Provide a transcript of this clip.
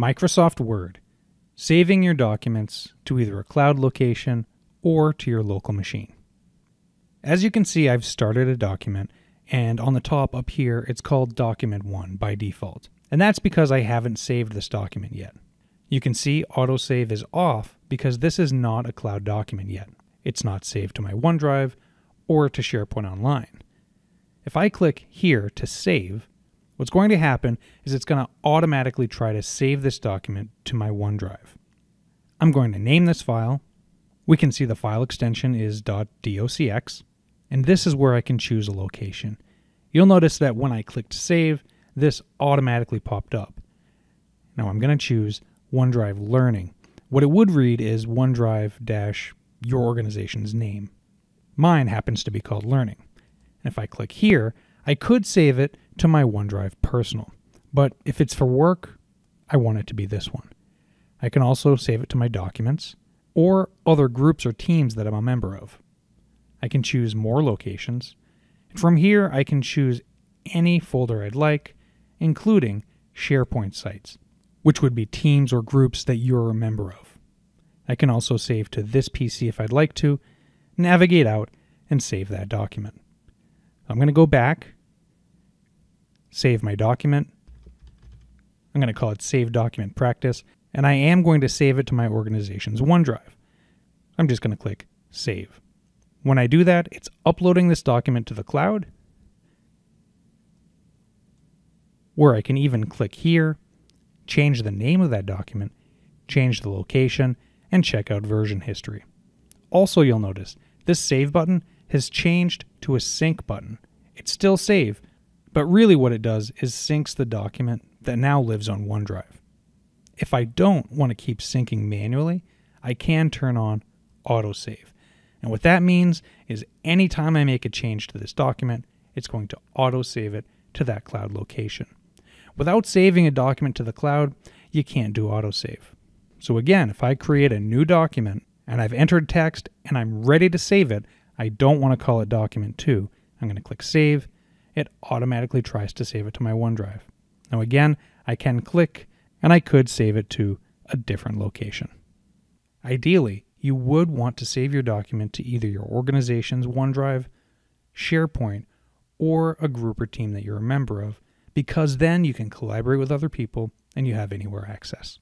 Microsoft Word, saving your documents to either a cloud location or to your local machine. As you can see, I've started a document, and on the top up here, it's called Document 1 by default. And that's because I haven't saved this document yet. You can see autosave is off because this is not a cloud document yet. It's not saved to my OneDrive or to SharePoint Online. If I click here to save, what's going to happen is it's going to automatically try to save this document to my OneDrive. I'm going to name this file. We can see the file extension is .docx, and this is where I can choose a location. You'll notice that when I clicked save, this automatically popped up. Now I'm going to choose OneDrive Learning. What it would read is OneDrive dash your organization's name. Mine happens to be called Learning. And if I click here, I could save it to my OneDrive Personal. But if it's for work, I want it to be this one. I can also save it to my documents or other groups or teams that I'm a member of. I can choose more locations. And from here, I can choose any folder I'd like, including SharePoint sites, which would be teams or groups that you're a member of. I can also save to this PC if I'd like to, navigate out, and save that document. I'm going to go back, save my document. I'm going to call it Save Document Practice, and I am going to save it to my organization's OneDrive. I'm just going to click Save. When I do that, it's uploading this document to the cloud, where I can even click here, change the name of that document, change the location, and check out version history. Also, you'll notice this Save button has changed to a Sync button. It's still Save, but really what it does is syncs the document that now lives on OneDrive. If I don't want to keep syncing manually, I can turn on autosave. And what that means is anytime I make a change to this document, it's going to autosave it to that cloud location. Without saving a document to the cloud, you can't do autosave. So again, if I create a new document and I've entered text and I'm ready to save it, I don't want to call it document 2. I'm going to click save. It automatically tries to save it to my OneDrive. Now again, I can click and I could save it to a different location. Ideally, you would want to save your document to either your organization's OneDrive, SharePoint, or a group or team that you're a member of, because then you can collaborate with other people and you have anywhere access.